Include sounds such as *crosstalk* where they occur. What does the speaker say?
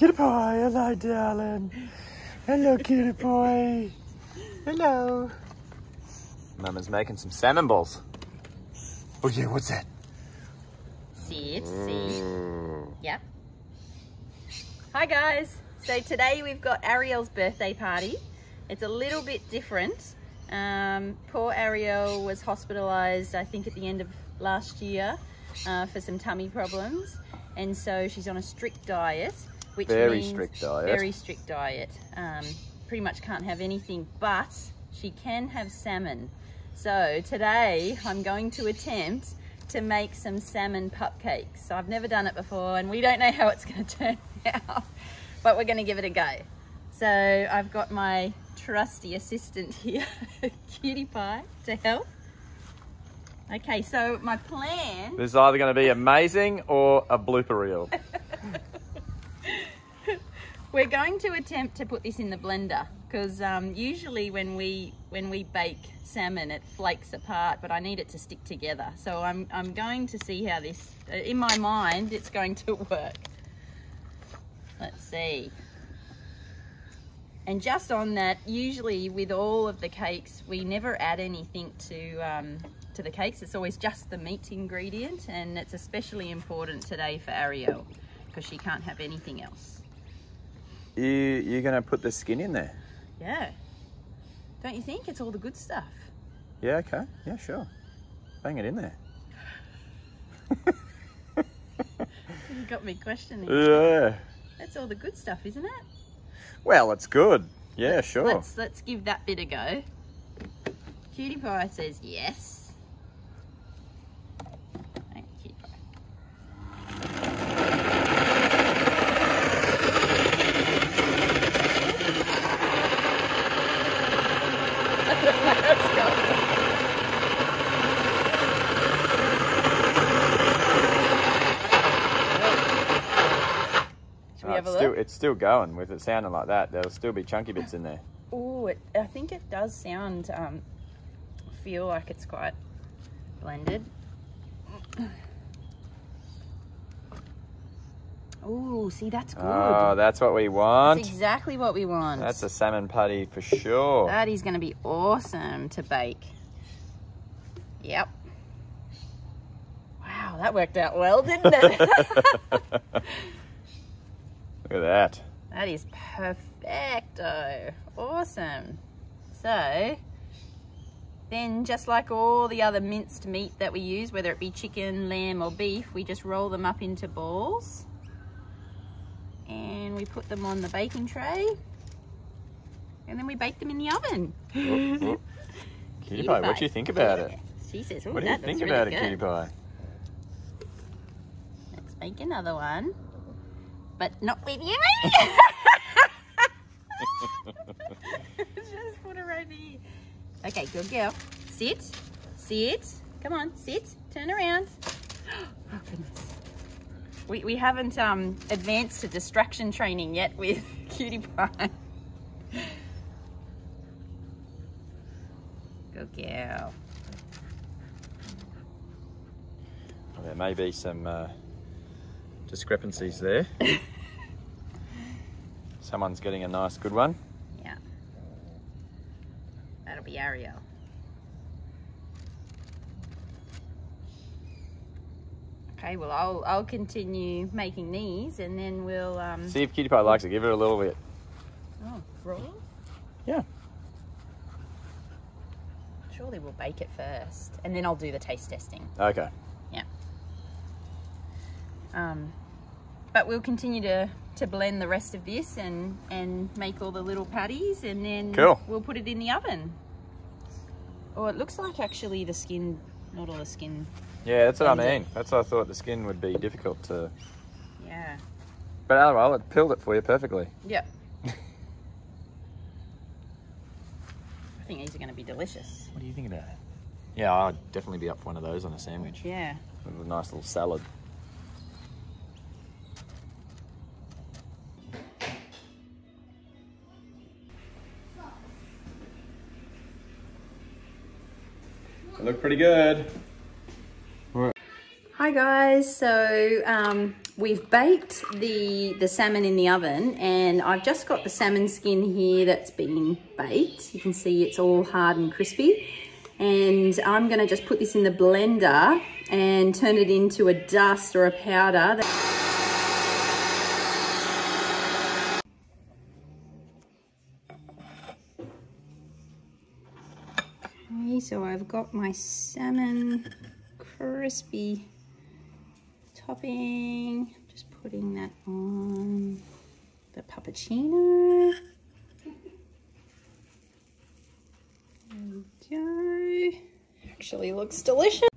Kitty pie, hello, darling. Hello, kitty boy. Hello. Mama's making some salmon balls. Oh yeah, what's that? Sit, sit. Yep. Hi guys. So today we've got Ariel's birthday party. It's a little bit different. Um, poor Ariel was hospitalised, I think, at the end of last year uh, for some tummy problems, and so she's on a strict diet, which Very means strict diet. Very strict diet. Um, pretty much can't have anything, but she can have salmon. So today I'm going to attempt to make some salmon pupcakes. I've never done it before, and we don't know how it's going *laughs* to turn out, but we're going to give it a go. So I've got my trusty assistant here, *laughs* Cutie Pie, to help. Okay, so my plan, This is either going to be amazing or a blooper reel. *laughs* we're going to attempt to put this in the blender because um, usually when we when we bake salmon it flakes apart but I need it to stick together. So I'm, I'm going to see how this in my mind it's going to *laughs* work. Let's see. And just on that usually with all of the cakes we never add anything to um, to the cakes. It's always just the meat ingredient and it's especially important today for Ariel because she can't have anything else You you're going to put the skin in there? Yeah. Don't you think? It's all the good stuff. Yeah. Okay. Yeah. Sure. Bang it in there. *laughs* You got me questioning. Yeah. That's all the good stuff, isn't it? Well, it's good. Yeah. Sure. Let's let's give that bit a go. Cutie Pie says yes. Thank you, Cutie Pie. Let's go. Should we Oh, have a it's, still, look? it's still going with it sounding like that. There'll still be chunky bits in there. Oh, I think it does sound, um, feel like it's quite blended. Oh, see, that's good. Oh, that's what we want. that's exactly what we want. That's a salmon putty for sure. That is going to be awesome to bake. Yep. Wow, that worked out well, didn't it? *laughs* *laughs* Look at that. that is perfecto. Awesome. So, then just like all the other minced meat that we use, whether it be chicken, lamb or beef, we just roll them up into balls. And we put them on the baking tray. And then we bake them in the oven. Cutie oh, oh. *laughs* Cutie pie, what do you think about it? She says, "Ooh, What do you think about really it, good." cutie pie? Let's make another one. But not with you. Just put her over here. Okay, good girl. Sit. Sit. Come on, sit. Turn around. *gasps* Oh, goodness. We, we haven't um, advanced to distraction training yet with *laughs* Cutie Pie. Good girl. Well, there may be some uh, discrepancies there. *laughs* Someone's getting a nice good one. Yeah. That'll be Ariel. Okay, well I'll I'll continue making these and then we'll um See if cutie pie likes it. Give it a little bit. oh, raw. Yeah. Surely we'll bake it first and then I'll do the taste testing. Okay. Yeah. Um but we'll continue to to blend the rest of this and and make all the little patties and then Cool. we'll put it in the oven. Oh, it looks like actually the skin, not all the skin. Yeah, that's what I Blend it. mean. That's what I thought the skin would be difficult to. Yeah. But oh well, it peeled it for you perfectly. Yep. *laughs* I think these are going to be delicious. What do you think about it? Yeah, I'd definitely be up for one of those on a sandwich. Yeah. With a nice little salad. Look pretty good. Hi guys, so um, we've baked the, the salmon in the oven and I've just got the salmon skin here that's been baked. You can see it's all hard and crispy. And I'm gonna just put this in the blender and turn it into a dust or a powder. Okay, so I've got my salmon crispy topping. Just putting that on the puppuccino. There we go. Actually looks delicious.